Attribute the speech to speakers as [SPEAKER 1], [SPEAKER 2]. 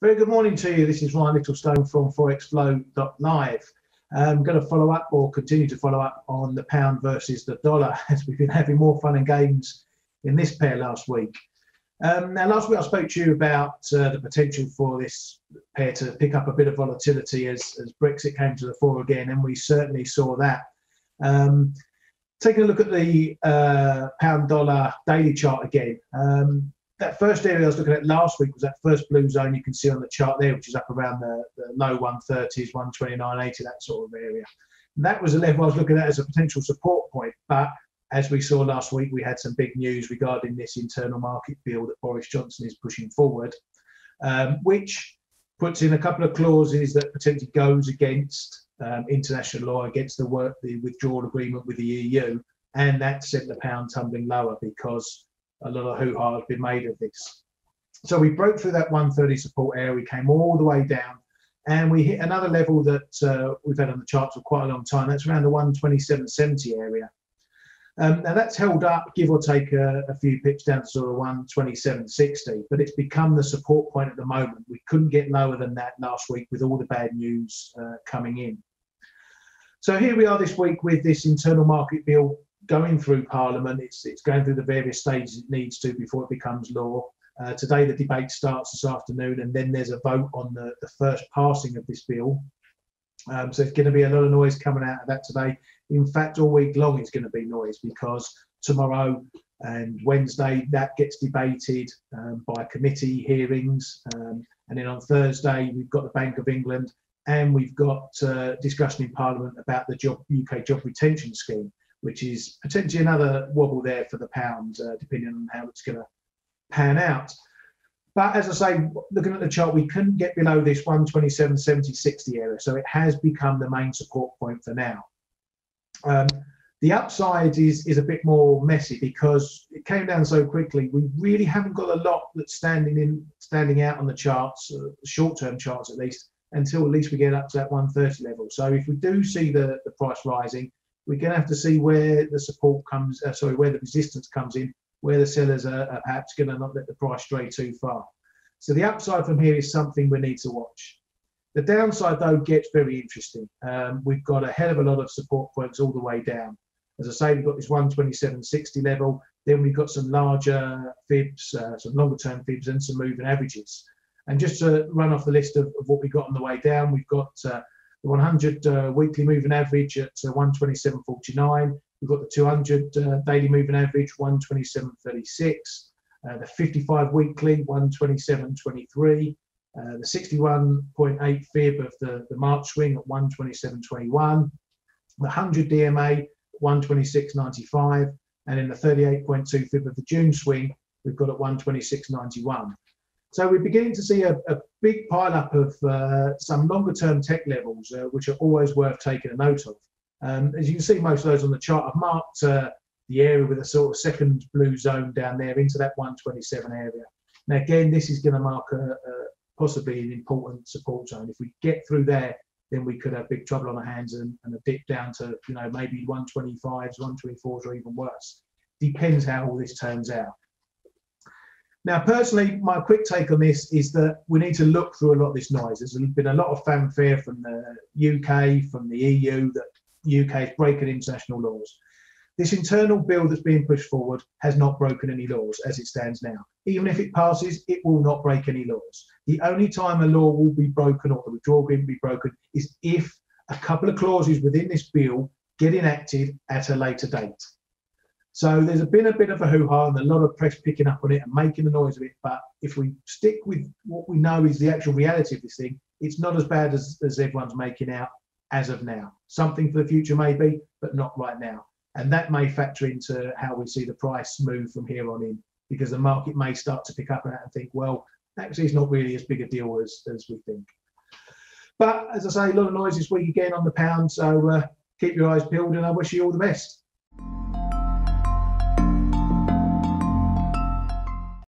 [SPEAKER 1] Very good morning to you. This is Ryan Littlestone from forexflow.live. I'm going to follow up or continue to follow up on the pound versus the dollar as we've been having more fun and games in this pair last week. Um, now, last week I spoke to you about uh, the potential for this pair to pick up a bit of volatility as, as Brexit came to the fore again, and we certainly saw that. Um, taking a look at the uh, pound dollar daily chart again, um, that first area I was looking at last week was that first blue zone you can see on the chart there, which is up around the, the low 130s, 129.80, that sort of area. that was a level I was looking at as a potential support point, but as we saw last week, we had some big news regarding this internal market bill that Boris Johnson is pushing forward, um, which puts in a couple of clauses that potentially goes against um, international law, against the work, the withdrawal agreement with the EU, and that sent the pound tumbling lower because a lot of hoo-ha has been made of this. So we broke through that 130 support area, we came all the way down, and we hit another level that uh, we've had on the charts for quite a long time. That's around the 127.70 area. Um, now that's held up, give or take a, a, few pips down to sort of 127.60, but it's become the support point at the moment. We couldn't get lower than that last week with all the bad news uh, coming in. So here we are this week with this internal market bill going through Parliament. It's, it's going through the various stages it needs to before it becomes law. Uh, today, the debate starts this afternoon, and then there's a vote on the, the first passing of this bill. Um, so it's going to be a lot of noise coming out of that today. In fact, all week long, it's going to be noise because tomorrow and Wednesday that gets debated um, by committee hearings. Um, and then on Thursday, we've got the Bank of England and we've got uh, discussion in Parliament about the job, UK job retention scheme which is potentially another wobble there for the pound, uh, depending on how it's going to pan out. But as I say, looking at the chart, we couldn't get below this 127, 70, 60 area. So it has become the main support point for now. Um, the upside is, is a bit more messy because it came down so quickly. We really haven't got a lot that's standing in, standing out on the charts, uh, short-term charts at least, until at least we get up to that 130 level. So if we do see the, the price rising, we're going to have to see where the support comes, uh, sorry, where the resistance comes in, where the sellers are, are perhaps going to not let the price stray too far. So the upside from here is something we need to watch. The downside, though, gets very interesting. Um, we've got a hell of a lot of support points all the way down. As I say, we've got this 127.60 level. Then we've got some larger fibs, uh, some longer term fibs, and some moving averages. And just to run off the list of, of what we got on the way down, we've got uh, the 100 uh, weekly moving average at uh, 127.49. We've got the 200 uh, daily moving average 127.36. Uh, the 55 weekly 127.23. Uh, the 61.8 fib of the, the March swing at 127.21. The 100 DMA 126.95. And in the 38.2 fib of the June swing we've got at 126.91. So we're beginning to see a, a big pileup of uh, some longer term tech levels, uh, which are always worth taking a note of. Um, as you can see, most of those on the chart, I've marked uh, the area with a sort of second blue zone down there into that 127 area. Now, again, this is going to mark a, a, possibly an important support zone. If we get through there, then we could have big trouble on our hands and, and a dip down to, you know, maybe 125s, 124s, or even worse. Depends how all this turns out. Now, personally, my quick take on this is that we need to look through a lot of this noise. There's been a lot of fanfare from the UK, from the EU, that the UK is breaking international laws. This internal bill that's being pushed forward has not broken any laws as it stands now. Even if it passes, it will not break any laws. The only time a law will be broken or the withdrawal agreement be broken is if a couple of clauses within this bill get enacted at a later date. So there's been a bit of a hoo-ha and a lot of press picking up on it and making a noise of it. But if we stick with what we know is the actual reality of this thing, it's not as bad as, as everyone's making out as of now. Something for the future maybe, but not right now. And that may factor into how we see the price move from here on in, because the market may start to pick up on that and think, well, actually it's not really as big a deal as, as we think. But as I say, a lot of noise this week again on the pound. So uh, keep your eyes peeled and I wish you all the best.